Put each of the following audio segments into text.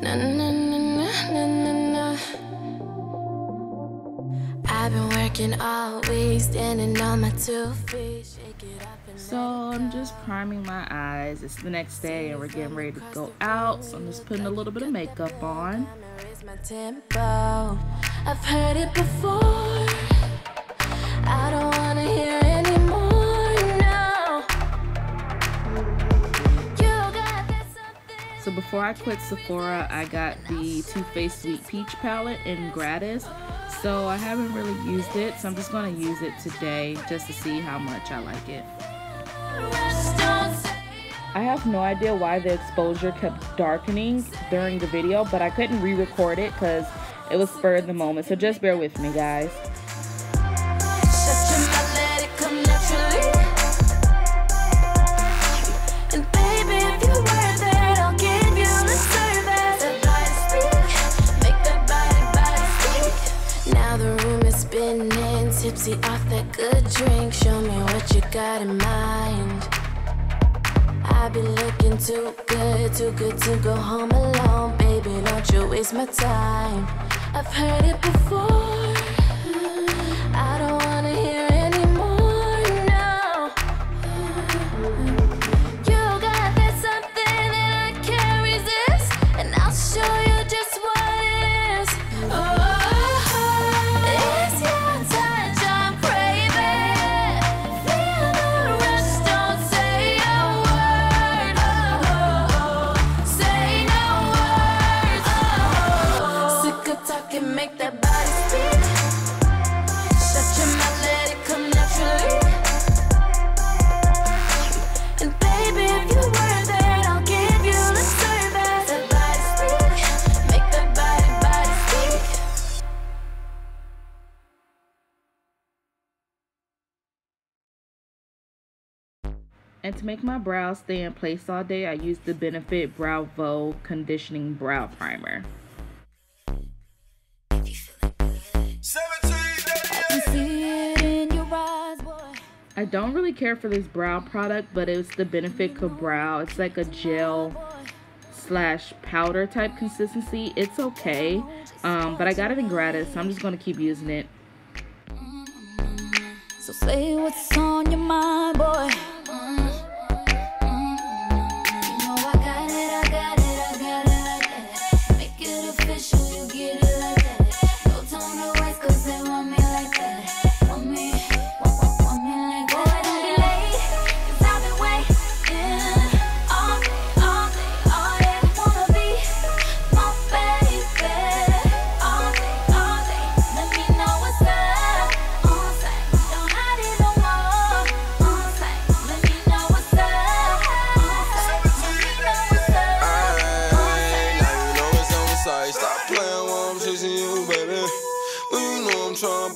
Na na na na na na na. I've been working all week, standing on my two feet. Shake it up and So I'm just priming my eyes. It's the next day and we're getting ready to go out. So I'm just putting a little bit of makeup on. raise my tempo. I've heard it before. I don't wanna hear So before I quit Sephora, I got the Too Faced Sweet Peach palette in gratis. So I haven't really used it, so I'm just gonna use it today just to see how much I like it. I have no idea why the exposure kept darkening during the video, but I couldn't re-record it because it was spur of the moment. So just bear with me, guys. Tipsy off that good drink. Show me what you got in mind. I've been looking too good, too good to go home alone. Baby, don't you waste my time. I've heard it before. To make my brows stay in place all day, I use the Benefit Browvo Conditioning Brow Primer. I don't really care for this brow product, but it's the Benefit Brow. It's like a gel slash powder type consistency. It's okay, um, but I got it in gratis, so I'm just gonna keep using it. So say what's on your mind, boy.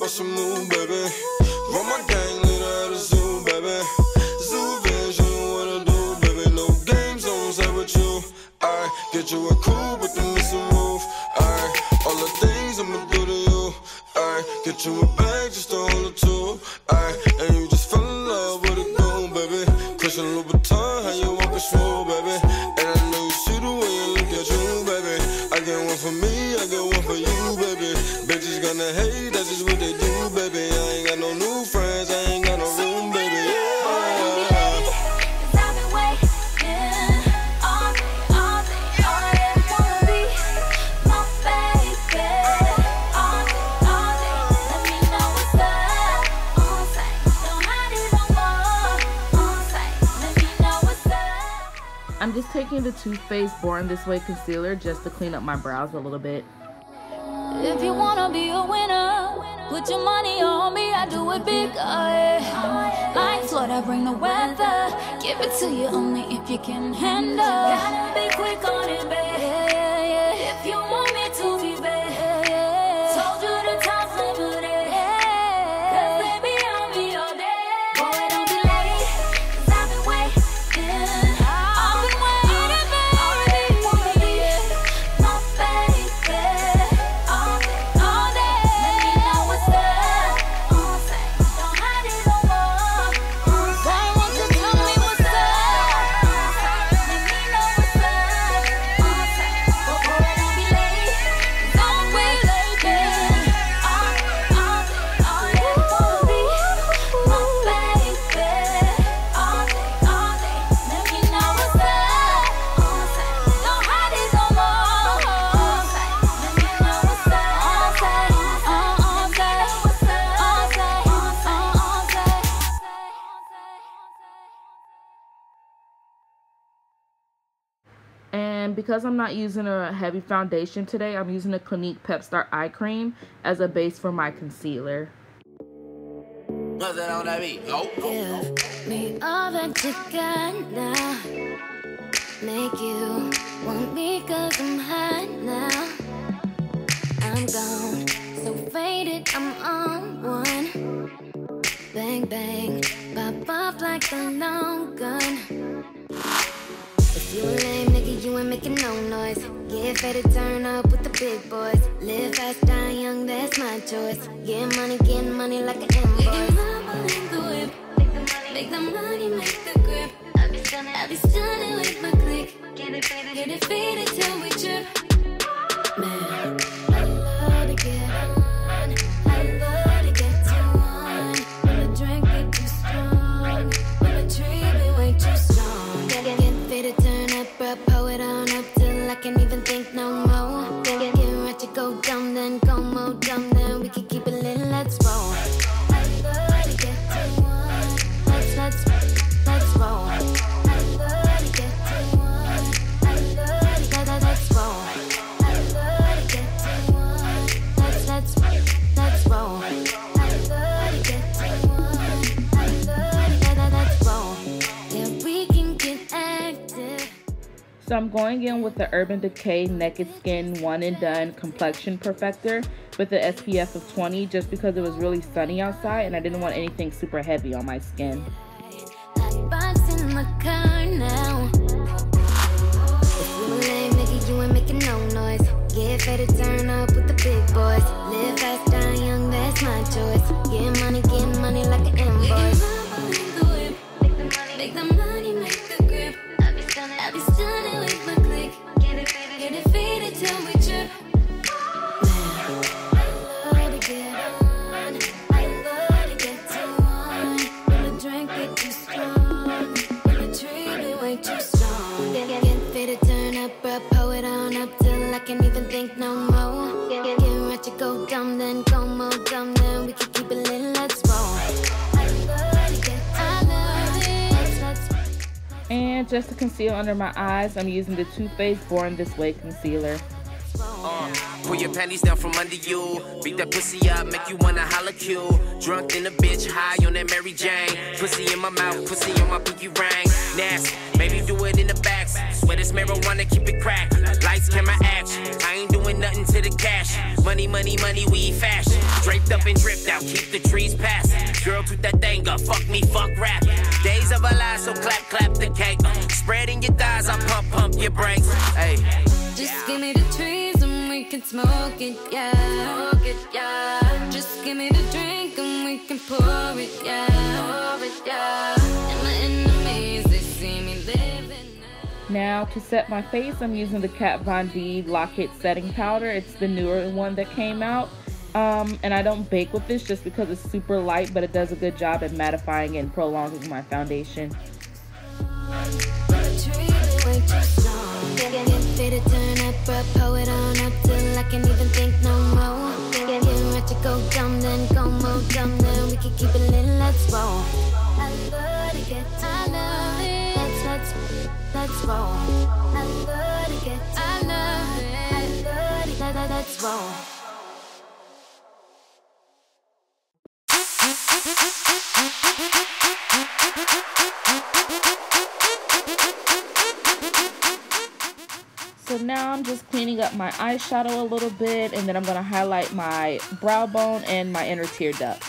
Bust a move, baby. Run my gang, leader at the zoo, baby. Zoo vision, what I do, baby. No games on set with you. I get you a cool with the missing roof. I all the things I'ma do to you. I get you a bag just to hold it to. I taking the Too Faced Born This Way concealer just to clean up my brows a little bit. If you wanna be a winner, put your money on me, I do it big. Uh, Florida, bring the weather. Give it to you only if you can handle. Gotta be quick on it, babe. Because I'm not using a heavy foundation today, I'm using a Clinique Pep Start Eye Cream as a base for my concealer. Nothing on that beat. Oh, oh, oh. Give me all that you got now. Make you want me cause I'm hot now. I'm gone, so faded, I'm on one. Bang, bang, pop off like a long gun. You a lame nigga, you ain't making no noise. Get faded, turn up with the big boys. Live fast, die young, that's my choice. Get money, get money like an invoice. Make the money, make the grip. I be stunning, I be stunning with my click. Get it faded, get it faded till we trip. Man, with the Urban Decay Naked Skin One and Done Complexion Perfector with the SPF of 20 just because it was really sunny outside and I didn't want anything super heavy on my skin. Conceal under my eyes, I'm using the Too Faced Born This Way concealer. Oh, Pull your panties down from under you. Beat that pussy up, make you wanna holla cue. Drunk in a bitch, high on that Mary Jane. Pussy in my mouth, pussy on my pinky ring. Nasty, maybe do it in the back. Swear this marijuana, keep it cracked. Lights, camera, action. I ain't doing nothing to the cash. Money, money, money, we fashion. Draped up and dripped out, keep the trees passing. Girl, toot that thing up, fuck me, fuck rap. Days of a lives, so clap, clap the cake. Spreading your thighs, I pump, pump your brakes. Hey. Just give me the trees can smoke it, yeah. Smoke it, yeah. Just give me the drink and we can pour it, yeah. Pour it, yeah. And my enemies, they see me living. Now to set my face, I'm using the Kat Von D Lock It Setting Powder. It's the newer one that came out. Um, and I don't bake with this just because it's super light, but it does a good job at mattifying and prolonging my foundation. I can't even think no more. Get, get, get to go dumb, then go more dumb, then we can keep it lit, let's roll. I love to get to I love it. Let's, let's, let's roll. I love to get to I love it. I love to, let, let, let's roll. I'm just cleaning up my eyeshadow a little bit and then I'm going to highlight my brow bone and my inner tear duct.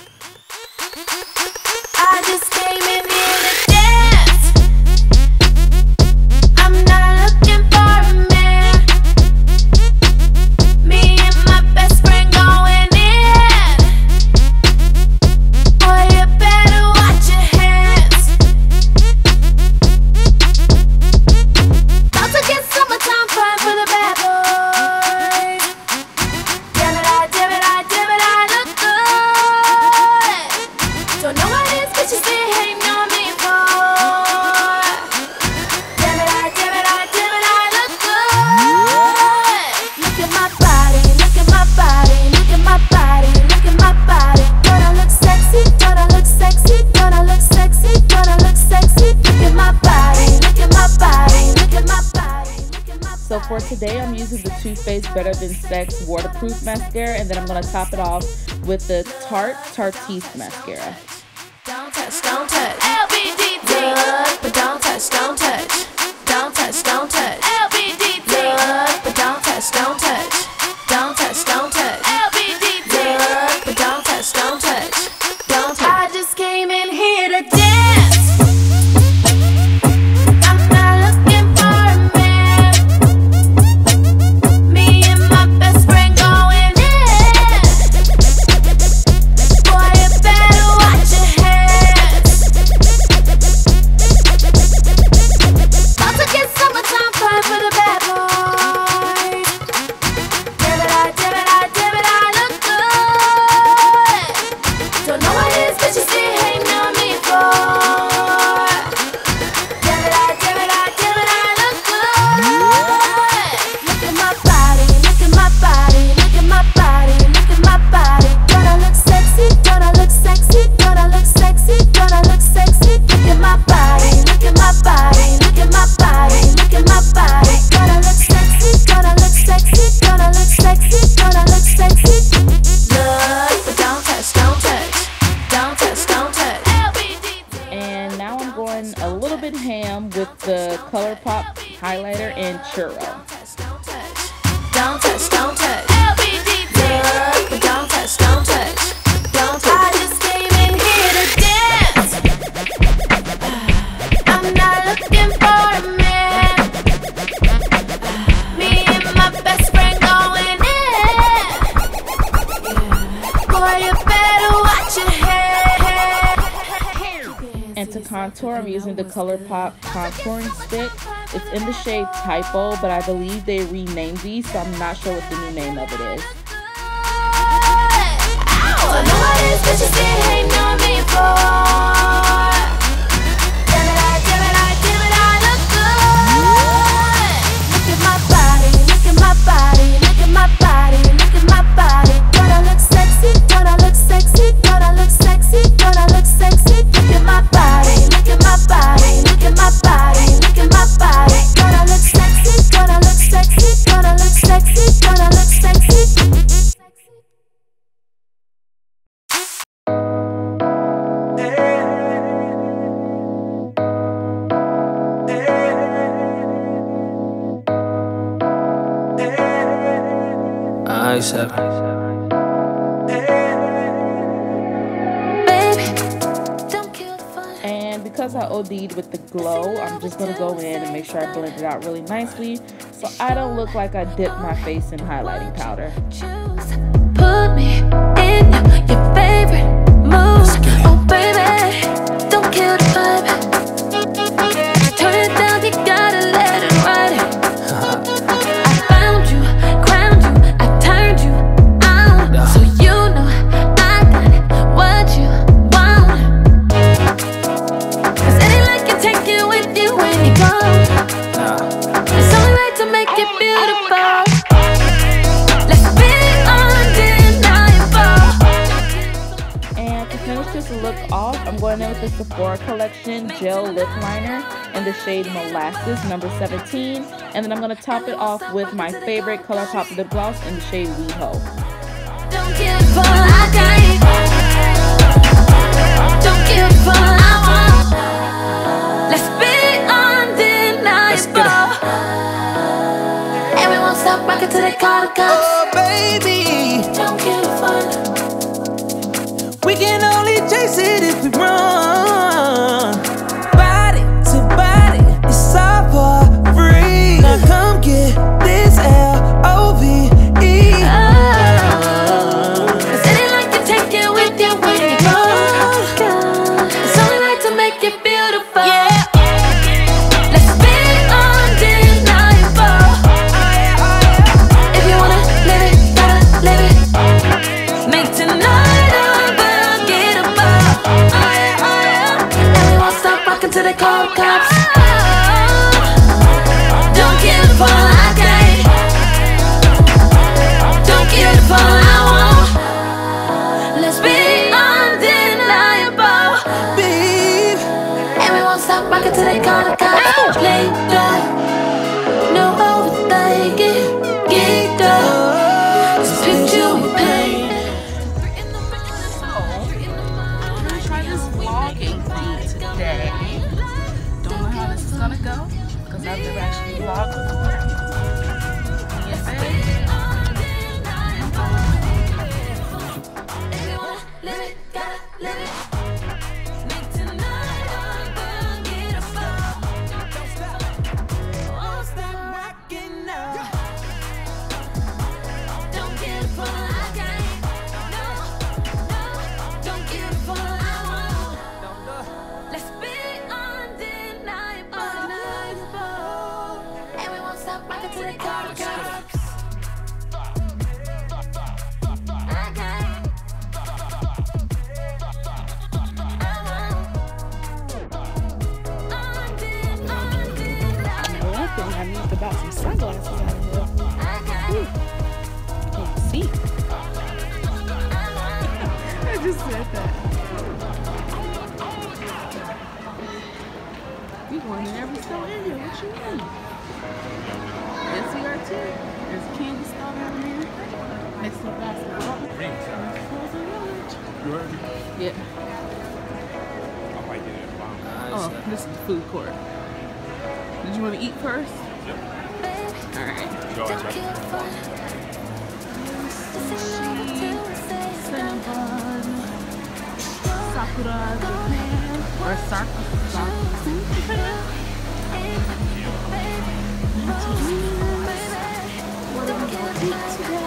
for today, I'm using the Too Faced Better Than Sex Waterproof Mascara, and then I'm going to top it off with the Tarte Tarteist Mascara. Don't touch, don't touch. LBDT. But don't touch, don't touch. ColourPop Popcorn Stick. It's in the shade Typo, but I believe they renamed these, so I'm not sure what the new name of it is. look like I dipped my face in highlighting powder. shade Molasses, number 17. And then I'm going to top it off with my favorite ColourPop lip gloss in the shade Weed Oh, baby. Don't give. We can only chase it if we run. cops. Yeah. Oh, this is the food court. Did you want to eat first? Yep. All right. Go ahead, Sakura or Sakura. What are we going to eat today?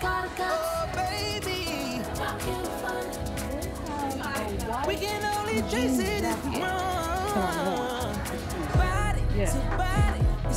gotta. Oh, baby. Talking fun. We can only chase it if we want. Body yeah. to body.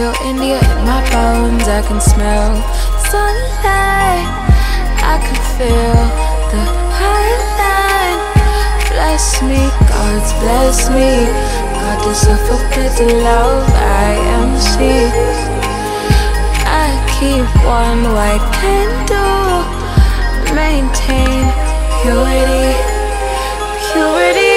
feel India in my bones. I can smell sunlight. I can feel the highline Bless me, God, bless me. God is so fulfilled to love I am she I keep one white candle. Maintain purity. Purity.